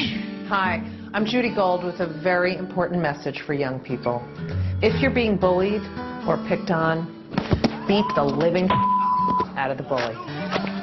Hi, I'm Judy Gold with a very important message for young people. If you're being bullied or picked on, beat the living out of the bully.